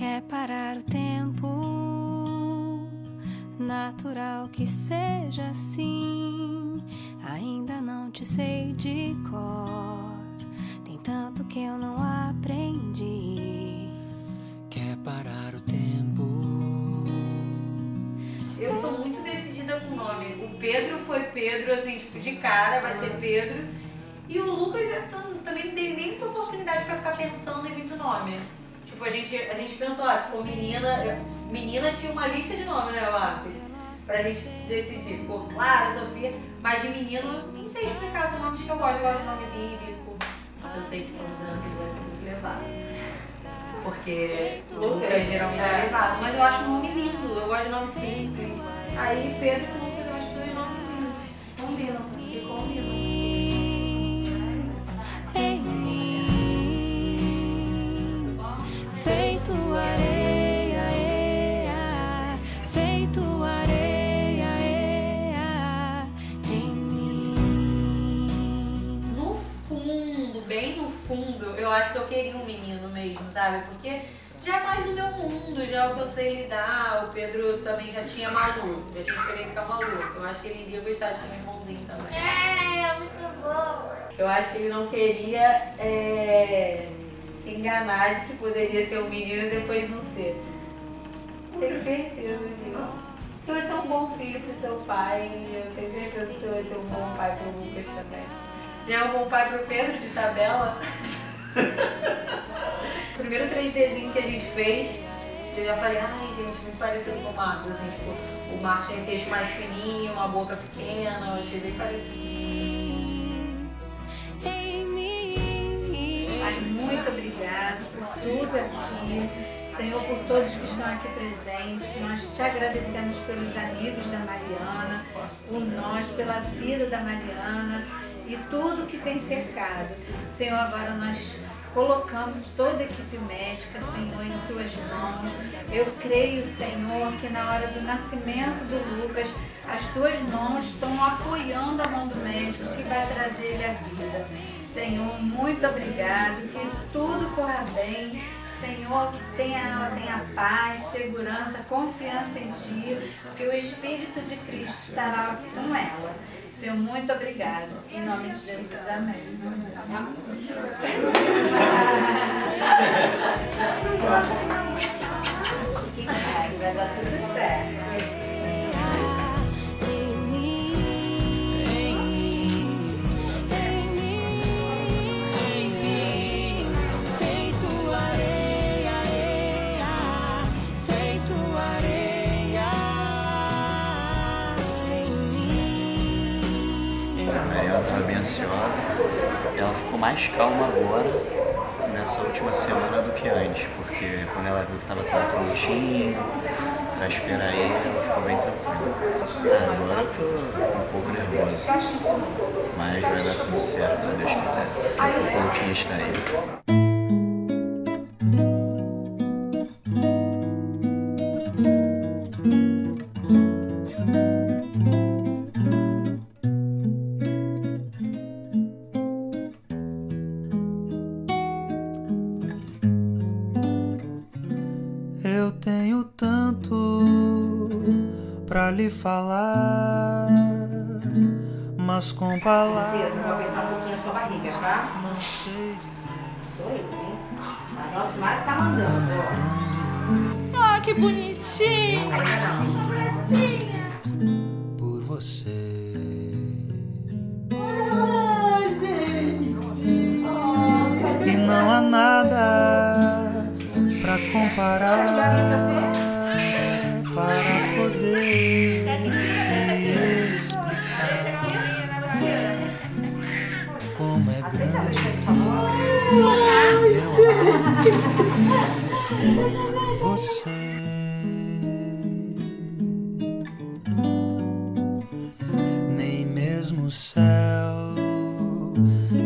Quer parar o tempo, natural que seja assim. Ainda não te sei de cor, tem tanto que eu não aprendi. Quer parar o tempo. Eu sou muito decidida com o nome. O Pedro foi Pedro, assim, tipo, de cara, vai ser Pedro. E o Lucas eu tam- também não dei nem muita oportunidade pra ficar pensando em muito nome. Tipo, a gente, a gente pensou, ah, se for menina. eu- menina tinha uma lista de nomes, né, Marcos? Pra gente decidir. Ficou Clara, Sofia, mas de menino, não sei explicar, são nomes que eu gosto. Eu gosto de nome bíblico. Eu sei que estão dizendo que ele vai ser muito levado. Porque Lucas geralmente é levado, mas eu acho o nome lindo, eu gosto de nome simples. Aí Pedro e Lucas eu acho dois nomes lindos. Combinam, e eu acho que eu queria um menino mesmo, sabe? Porque já é mais do meu mundo, já é o que eu sei lidar. O Pedro também já tinha Malu, já tinha experiência com a Malu. Eu acho que ele iria gostar de ter um irmãozinho também. É, muito bom. Eu acho que ele não queria é, se enganar de que poderia ser um menino e depois não ser. Tenho certeza disso. Você vai ser um bom filho pro seu pai eu tenho certeza que você vai ser um bom pai pro Lucas também. Já é um bom pai pro Pedro de tabela. O primeiro 3Dzinho que a gente fez, eu já falei, ai gente, muito parecido com o Marcos, assim, tipo, o Marcos tem um queixo mais fininho, uma boca pequena, eu achei bem parecido. Muito obrigado por tudo aqui. Senhor, por todos que estão aqui presentes. Nós te agradecemos pelos amigos da Mariana, por nós, pela vida da Mariana e tudo que tem cercado. Senhor, agora nós colocamos toda a equipe médica, Senhor, em tuas mãos. Eu creio, Senhor, que na hora do nascimento do Lucas, as tuas mãos estão apoiando a mão do médico que vai trazer ele à vida. Senhor, muito obrigado, que tudo corra bem. Senhor, que tenha, tenha paz, segurança, confiança em Ti, porque o Espírito de Cristo estará com ela. Senhor, muito obrigado. Em nome de Jesus, amém. Vai dar tudo certo. Estava bem ansiosa. Ela ficou mais calma agora, nessa última semana, do que antes, porque quando ela viu que estava tudo prontinho, pra esperar ele, ela ficou bem tranquila. Agora eu tô um pouco nervoso, mas vai dar tudo certo, se Deus quiser. O pouquinho está aí. Eu tenho tanto pra lhe falar, mas com palavras Princesa, vou apertar um pouquinho a sua barriga, tá? não sei dizer. Sou eu, hein? A nossa Mari tá mandando, ó. Ah, que bonitinho! por você. E não há nada pra comparar você. nem mesmo o céu,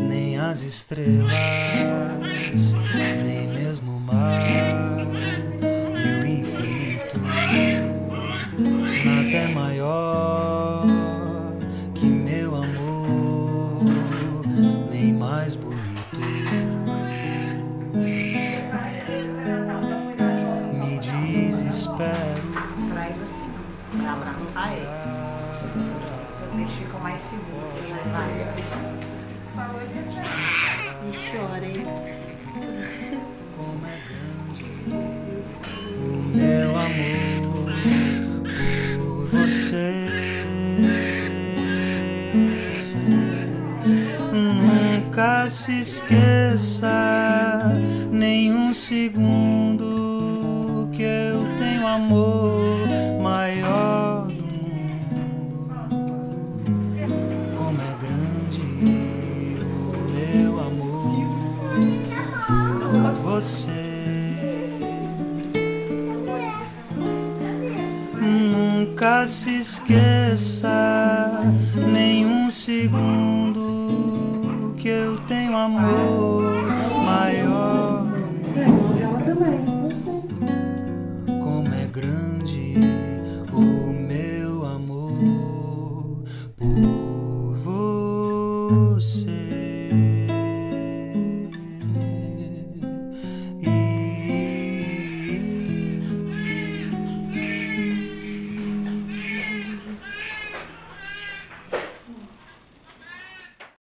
nem as estrelas, abraçar ele. Vocês ficam mais seguros, né? Vai. E chora, hein? Como é grande o meu amor por você. Nunca se esqueça nenhum segundo que eu tenho amor você. Nunca se esqueça nenhum segundo que eu tenho amor maior. Ela também.